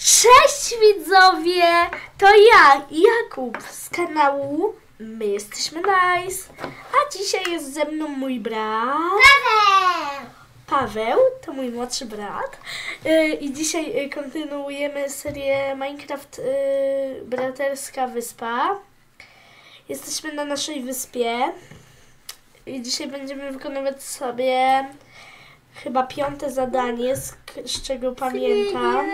Cześć widzowie! To ja, Jakub z kanału My Jesteśmy Nice. A dzisiaj jest ze mną mój brat Paweł! Paweł, to mój młodszy brat. Yy, I dzisiaj yy, kontynuujemy serię Minecraft yy, Braterska Wyspa. Jesteśmy na naszej wyspie. I dzisiaj będziemy wykonywać sobie chyba piąte zadanie, z, z czego pamiętam.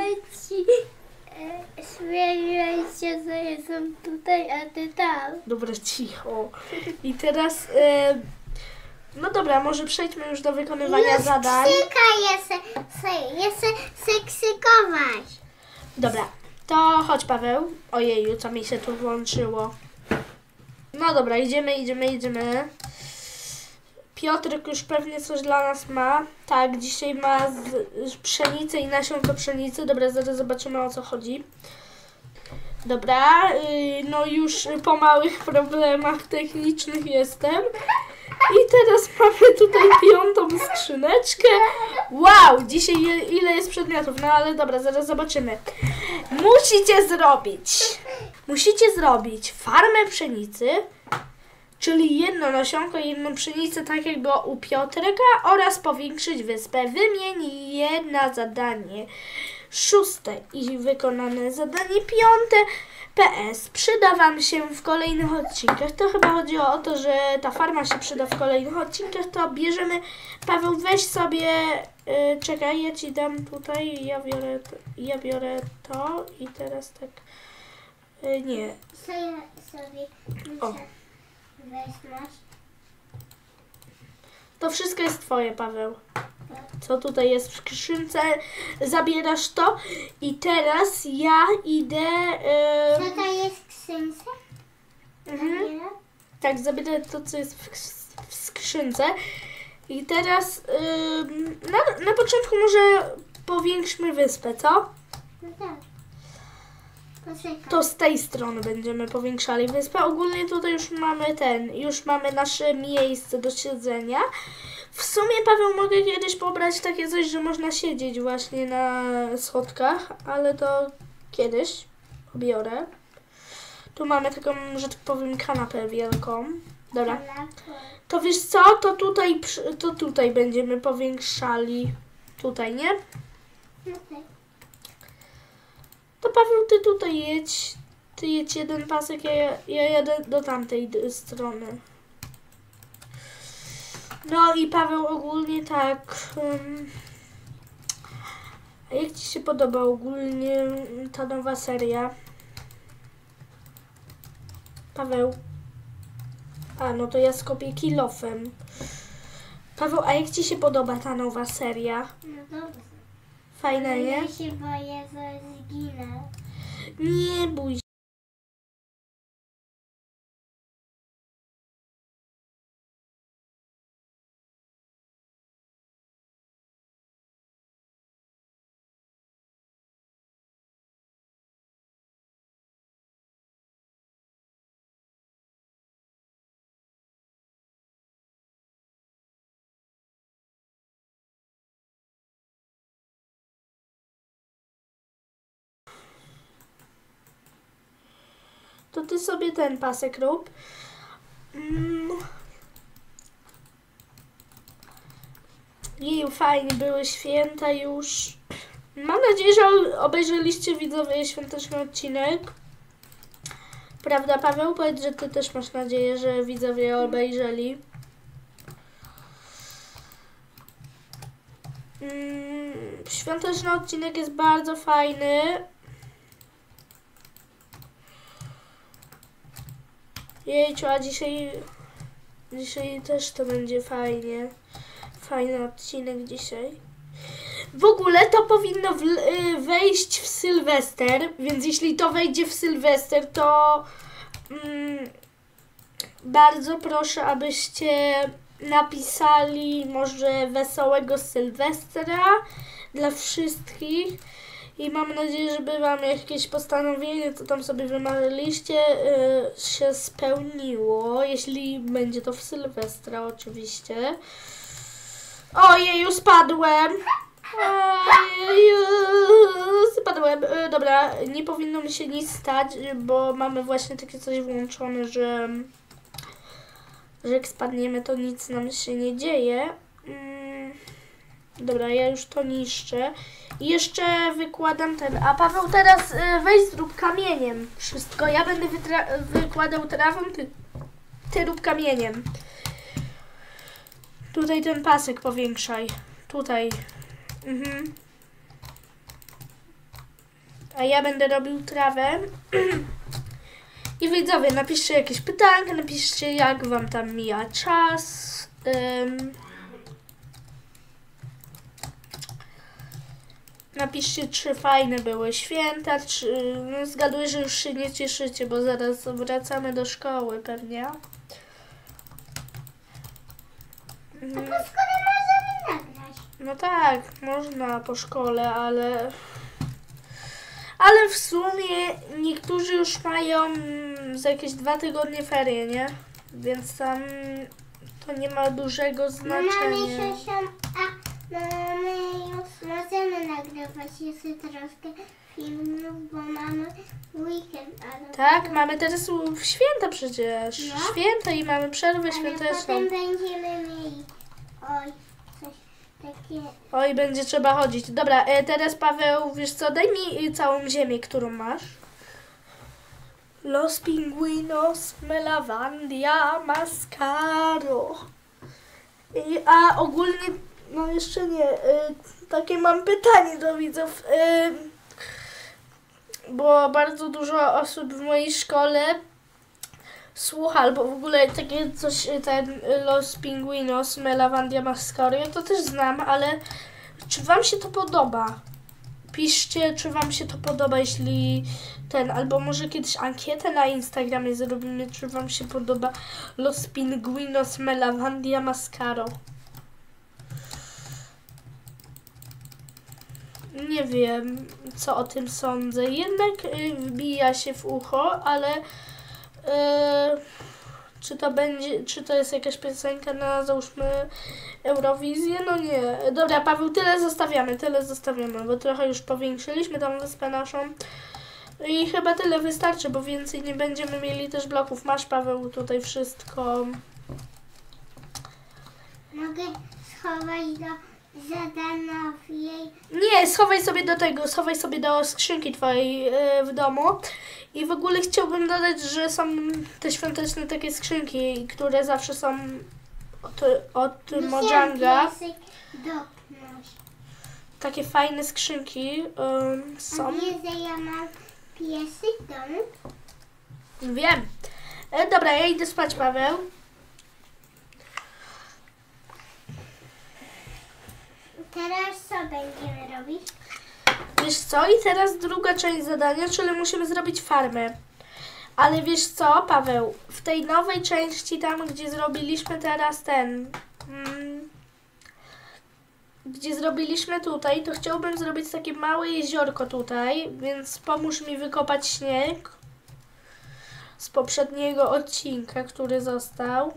Śmieję się, że jestem tutaj, a ty tam. Dobra, cicho. I teraz. E, no dobra, może przejdźmy już do wykonywania zadań. Krzyka jest, jest seksykować. Dobra, to chodź Paweł. Ojeju, co mi się tu włączyło. No dobra, idziemy, idziemy, idziemy. Piotrek już pewnie coś dla nas ma. Tak, dzisiaj ma z, pszenicę i nasionko pszenicy. Dobra, zaraz zobaczymy o co chodzi. Dobra, yy, no już po małych problemach technicznych jestem. I teraz mamy tutaj piątą skrzyneczkę. Wow, dzisiaj je, ile jest przedmiotów? No ale dobra, zaraz zobaczymy. Musicie zrobić, musicie zrobić farmę pszenicy, czyli jedno nasionko i jedną pszenicę, tak jak było u Piotrka, oraz powiększyć wyspę. Wymień jedna zadanie. Szóste i wykonane zadanie piąte. PS. Przyda Wam się w kolejnych odcinkach. To chyba chodziło o to, że ta farma się przyda w kolejnych odcinkach. To bierzemy. Paweł, weź sobie. y, czekaj, ja ci dam tutaj. Ja biorę, to, ja biorę to i teraz tak. y, nie. Co ja sobie O. To wszystko jest Twoje, Paweł. Co tutaj jest w skrzynce? Zabierasz to. I teraz ja idę. y, Co to jest w skrzynce? mhm. Tak, zabierę to, co jest w, w skrzynce. I teraz na, na początku może powiększmy wyspę, co? No tak. To z tej strony będziemy powiększali wyspę. Ogólnie tutaj już mamy ten, już mamy nasze miejsce do siedzenia. W sumie, Paweł, mogę kiedyś pobrać takie coś, że można siedzieć właśnie na schodkach, ale to kiedyś pobiorę. Tu mamy taką, że tak powiem, kanapę wielką. Dobra. To wiesz co, to tutaj, to tutaj będziemy powiększali. Tutaj, nie? Tak. To Paweł, ty tutaj jedź. Ty jedź jeden pasek, ja, ja jadę do tamtej strony. No i Paweł ogólnie tak. Um, jak Ci się podoba ogólnie ta nowa seria? Paweł. A, no to ja skopię kilofem. Paweł, a jak Ci się podoba ta nowa seria? No dobrze. Fajna, nie? Ja się boję, że zginę. Nie bój To ty sobie ten pasek rób. Mm. Jeju, fajnie, były święta już. Mam nadzieję, że obejrzeliście widzowie świąteczny odcinek. Prawda, Paweł? Powiedz, że ty też masz nadzieję, że widzowie obejrzeli. Mm, świąteczny odcinek jest bardzo fajny. Jejciu, a dzisiaj, dzisiaj też to będzie fajnie. Fajny odcinek dzisiaj. W ogóle to powinno y, wejść w Sylwester, więc jeśli to wejdzie w Sylwester, to mm, bardzo proszę, abyście napisali może wesołego Sylwestra dla wszystkich. I mam nadzieję, żeby Wam jakieś postanowienie, co tam sobie wymarzyliście, y, się spełniło. Jeśli będzie to w Sylwestra, oczywiście. Ojeju, spadłem! Ojeju, spadłem. Y, dobra, nie powinno mi się nic stać, bo mamy właśnie takie coś włączone, że, że jak spadniemy, to nic nam się nie dzieje. Dobra, ja już to niszczę. I jeszcze wykładam ten. A Paweł teraz y, weź zrób kamieniem wszystko. Ja będę wykładał trawą, ty, ty rób kamieniem. Tutaj ten pasek powiększaj. Tutaj. Mhm. A ja będę robił trawę. I widzowie, napiszcie jakieś pytanka, napiszcie jak wam tam mija czas. Ym. Napiszcie, czy fajne były święta, czy no, zgaduję, że już się nie cieszycie, bo zaraz wracamy do szkoły pewnie. Mhm. To skoro możemy nagrać. No tak, można po szkole, ale. Ale w sumie niektórzy już mają mm, za jakieś dwa tygodnie ferie, nie? Więc tam to nie ma dużego No mamy znaczenia. się a mamy nagrywać jeszcze troszkę filmów, bo mamy weekend, ale Tak, mamy teraz święta przecież. No. Święta i mamy przerwę ale świąteczną. potem będziemy mieli oj, coś takie Oj, będzie trzeba chodzić. Dobra, e, teraz Paweł, wiesz co, daj mi y, całą ziemię, którą masz. Los pingüinos me lavandia mascaro. I, a ogólnie, no jeszcze nie, y, takie mam pytanie do widzów. Y, bo bardzo dużo osób w mojej szkole słucha, albo w ogóle takie coś, y, ten Los Pingüinos me lavandia mascaro, ja to też znam, ale czy wam się to podoba? Piszcie, czy wam się to podoba, jeśli ten, albo może kiedyś ankietę na Instagramie zrobimy, czy wam się podoba Los Pingüinos me lavandia mascaro. Nie wiem, co o tym sądzę. Jednak y, wbija się w ucho, ale y, czy to będzie, czy to jest jakaś piosenka na załóżmy Eurowizję? No nie. Dobra, Paweł, tyle zostawiamy, tyle zostawiamy, bo trochę już powiększyliśmy tą wyspę naszą. I chyba tyle wystarczy, bo więcej nie będziemy mieli też bloków. Masz, Paweł, tutaj wszystko. mogę schować do Nie, schowaj sobie do tego, schowaj sobie do skrzynki twojej e, w domu. I w ogóle chciałbym dodać, że są te świąteczne takie skrzynki, które zawsze są od, od Mojanga. Takie fajne skrzynki em, A są. nie, że ja mam piesek w domu? Wiem. E, dobra, ja idę spać, Paweł. Teraz co będziemy robić? Wiesz co? I teraz druga część zadania, czyli musimy zrobić farmę. Ale wiesz co, Paweł? W tej nowej części, tam gdzie zrobiliśmy teraz ten. Mm, gdzie zrobiliśmy tutaj, to chciałbym zrobić takie małe jeziorko tutaj, więc pomóż mi wykopać śnieg z poprzedniego odcinka, który został.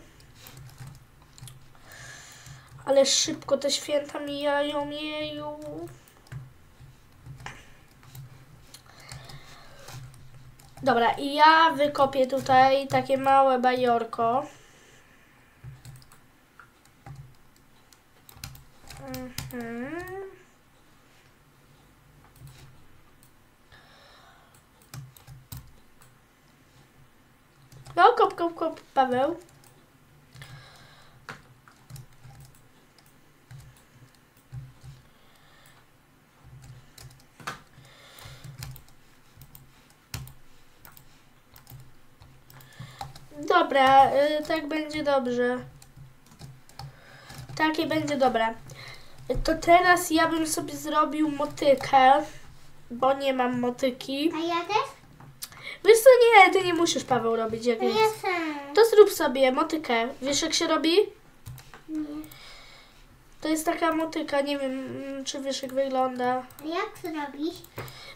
Ale szybko te święta mijają, jeju. Dobra, i ja wykopię tutaj takie małe bajorko. Mhm. No, kop, kop, kop, Paweł. Dobra, y, tak będzie dobrze. Takie będzie dobre. To teraz ja bym sobie zrobił motykę, bo nie mam motyki. A ja też? Wiesz co, nie, ty nie musisz Paweł robić jak jest. ja sam. To zrób sobie motykę. Wiesz jak się robi? Nie. To jest taka motyka, nie wiem mm, czy wiesz jak wygląda. A jak zrobić?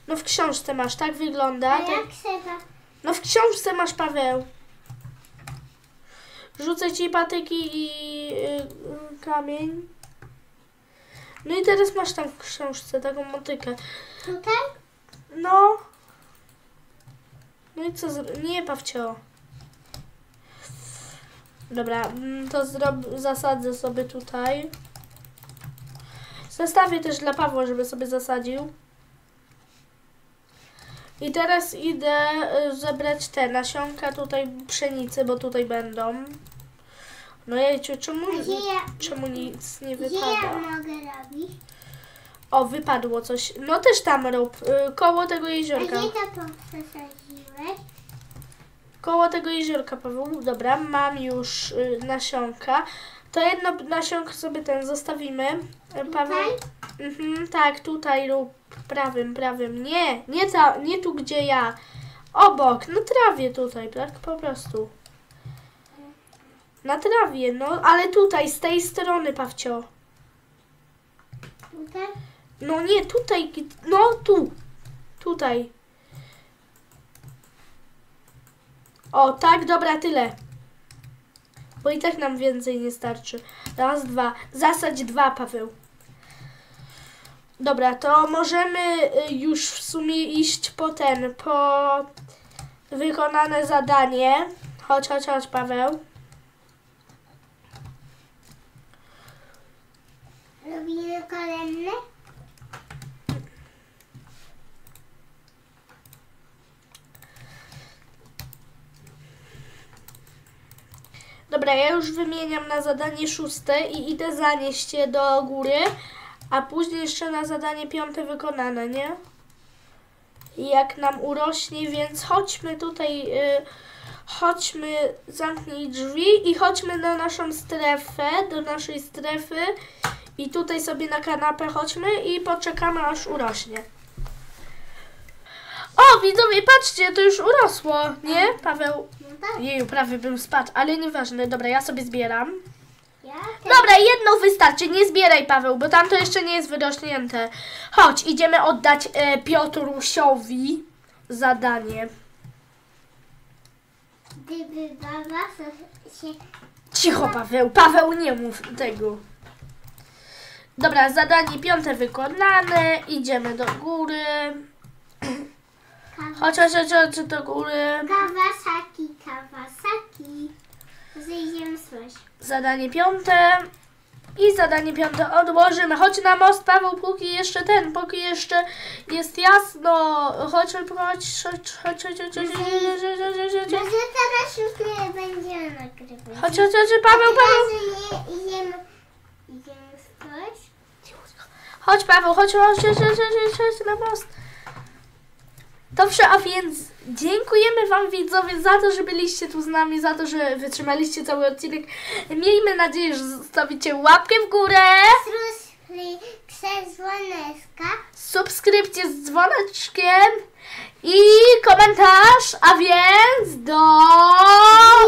No w książce masz, tak wygląda. A To, jak trzeba? no w książce masz Paweł. Rzucę ci patyki i y, y, kamień. No i teraz masz tam w książce taką motykę. Tutaj? No. No i co? Nie, Pawcio. Dobra, mm, to zrob... zasadzę sobie tutaj. Zostawię też dla Pawła, żeby sobie zasadził. I teraz idę y, zebrać te nasionka tutaj pszenicy, bo tutaj będą. No jejciu, czemu, A ja, czemu nic nie wypada? ja mogę robić? O, wypadło coś. No też tam rób, y, koło tego A jeziorka. gdzie to? Koło tego jeziorka, Paweł. Dobra, mam już y, nasionka. To jedno nasionko sobie ten zostawimy. Paweł. Mhm, tak, tutaj rób prawym, prawym. Nie, nie, ta, nie tu, gdzie ja. Obok, na trawie tutaj, tak? Po prostu. Na trawie, no, ale tutaj, z tej strony, Pawcio. Tutaj? No nie, tutaj, no tu. Tutaj. O, tak, dobra, tyle. Bo i tak nam więcej nie starczy. Raz, dwa. Zasadź dwa, Paweł. Dobra, to możemy y, już w sumie iść po ten, po wykonane zadanie. Chodź, chodź, chodź, Paweł. Robimy kolejne? Dobra, ja już wymieniam na zadanie szóste i idę zanieść je do góry, a później jeszcze na zadanie piąte wykonane, nie? Jak nam urośnie, więc chodźmy tutaj, y, chodźmy, zamknij drzwi i chodźmy na naszą strefę, do naszej strefy i tutaj sobie na kanapę chodźmy i poczekamy aż urośnie. O, widzowie, patrzcie, to już urosło, nie, Paweł? No tak. Jeju, prawie bym spadł, ale nieważne. Dobra, ja sobie zbieram. Dobra, jedno wystarczy, nie zbieraj Paweł, bo tamto jeszcze nie jest wyrośnięte. Chodź, idziemy oddać e, Piotrusiowi zadanie. Gdyby baba się... Cicho Paweł, Paweł nie mów tego. Dobra, zadanie piąte wykonane, idziemy do góry. Kawa... Chodź, chodź, chodź, chodź do góry. Kawasaki. Zadanie piąte. I zadanie piąte odłożymy. Chodź na most, Paweł, póki jeszcze ten, póki jeszcze jest jasno. Chodź, chodź, chodź, chodź, chodź, chodź, chodź, chodź, chodź, chodź, chodź, chodź, chodź. Może teraz już nie będziemy nagrywać. Chodź, chodź, chodź, Paweł, Paweł. Teraz nie idziemy... Idziemy coś? Chodź, Paweł, chodź, chodź, chodź, chodź, chodź, chodź na most. Dobrze, a więc dziękujemy Wam widzowie za to, że byliście tu z nami, za to, że wytrzymaliście cały odcinek. Miejmy nadzieję, że zostawicie łapkę w górę, przez dzwoneczka. subskrypcję z dzwoneczkiem i komentarz, a więc do...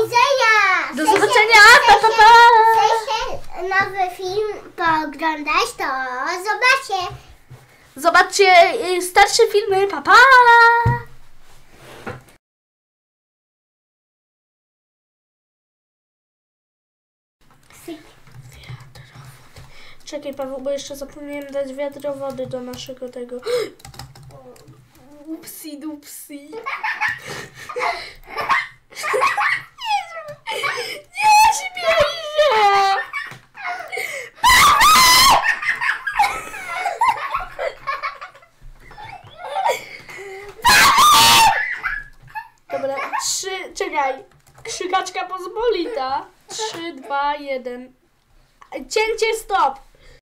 Widzenia! Do zobaczenia, pa, pa, pa. Chcecie nowy film pooglądać, to zobaczcie. Zobaczcie y, starsze filmy, pa pa! Czekaj Paweł, bo jeszcze zapomniałem dać wiatrowody do naszego tego. Upsi dupsi. Nie, śmieję się! Dobra, trzy, czekaj. Krzykaczka pozbolita. Trzy, dwa, jeden. Cięcie, stop.